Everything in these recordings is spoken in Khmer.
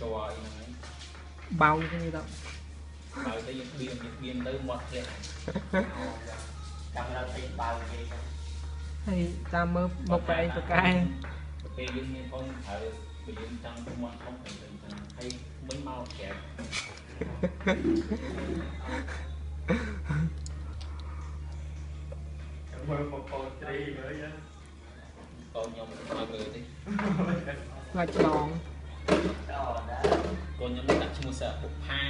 ជ័រអីហ្នឹងបោទៅទៅបើទៅយើងបៀនយើងបៀនទៅមាត់ធ្លាក់ចាំដល់ពេញបើគេចឹងហើយតាមមើលមុខបែងប្រកែពេលយើងមានផងត្រូវពេលយើងចង់ទៅមាត់ធំទៅចឹងហើយមិញមកក្រាបមើលមកពោត្រីមើលចឹងកូនខ្ញុំឲ្យមើលទេខ្លាចឆ្លងដល់ដែរ កូនខ្ញុំដាក់ឈ្មោះសាបុផា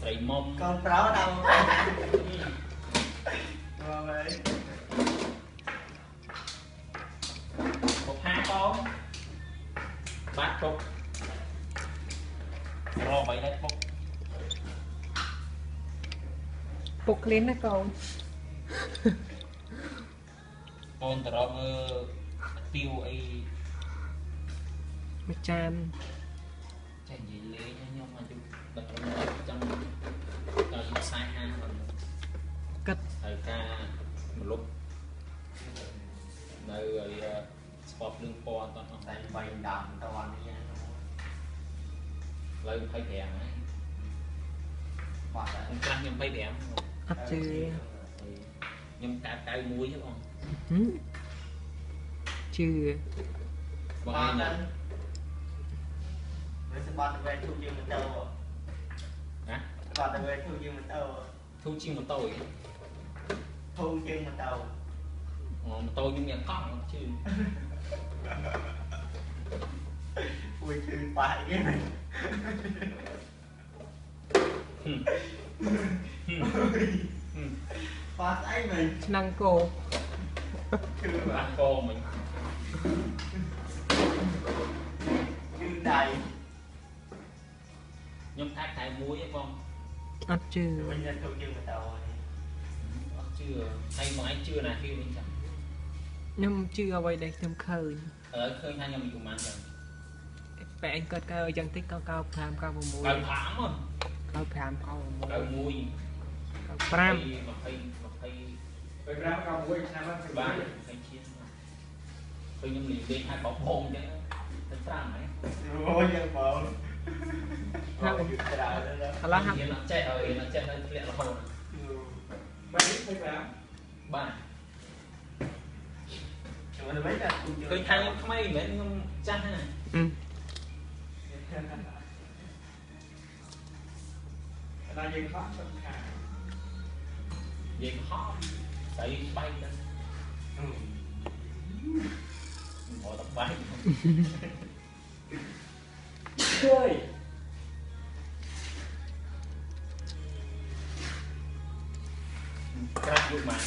ស្រីមុំកូនប្រុសដល់មកហើយបុផាបងបាត់ពុករកបីដែរពុកពុកក្លៀនណាកូនកូនទៅរកមើលទៀវអី មួយចានចេះនិយាយលេងខ្ញុំអាយុដឹកខ្ញុំចង់ដល់យុខ្សែហាងហ្នឹងគិតហើយការមលុបនៅឲ្យស្ពតលឿងពណ៌អត់អស់តែបាញ់ដាំតវ៉ាន់នេះលើ25ហើយបាត់ហើយខ្ញុំខ្លះខ្ញុំ25អត់ជឿខ្ញុំកើត91ទេបងហឹមជឿបងបាឯត់ងហើយវាស បាត់ទៅវិញទូជាងម៉ូតូណាបាត់ទៅវិញទូជាងម៉ូតូធូរជាងម៉ូតូឯងធូរជាងម៉ូតូអូម៉ូតូខ្ញុំមានកង់ជឿអួយឈឺប៉ាគេមែនហឹមហឹមហឹមប៉ាស្អីមែនឆ្នាំងគោឈឺបាបាក់ត់កោមិញឈឺដៃ ខ្ញុំកើតខែ1ឯងបងអត់ជឿវិញទៅធូរជាងម៉ូតូហើយអត់ជឿហើយបងឯងជឿណាគេវិញចាខ្ញុំជឿអ្វីដែលខ្ញុំឃើញឥឡូវឃើញថាខ្ញុំអាយុប៉ុន្មានចឹងបែងគាត់កើយ៉ាងតិចក៏95 96កើត5ហ៎95 96 91 5 20 20ពេលប្រាំកៅមួយឆ្នាំហ្នឹងគឺបាបាននឃើញឈៀនឃើញខ្ញុំលេងលេងហើយបោកបងចឹងទៅត្រាំហ៎អូយយ៉ាងបងហើយយឺតក្រៅទៅឥឡូវហាក់រៀនអត់ចេះហើយរៀនអត់ចេះហើយធ្លាក់រហូតបាន នេះពេលប្រាំបាទជួយមិនតែគូជឿឃើញថាខ្ញុំថ្មីមិនមែនខ្ញុំចាស់ណាអឺតែយើងខកសំខាន់និ ក្រាស់យកមក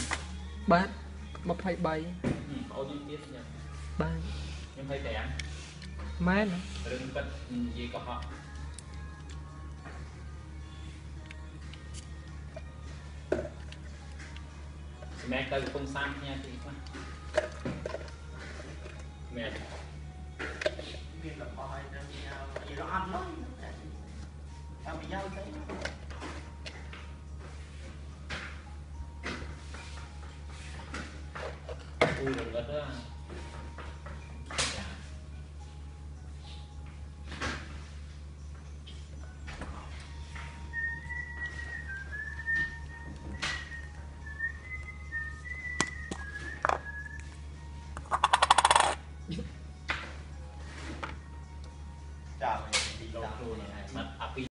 បាទ23អូនខ្ញុំទៀតខ្ញុំបាទខ្ញុំ25មែនរឿងពិតនិយាយកុហកសម្រាប់ទៅកំពង់សាមផ្ញើទីខ្លះមែនមានរបស់ឲ្យទៅញ៉ាំយីរអត់ឡើយតែប្រយោជន៍ទៅ គូរងឹត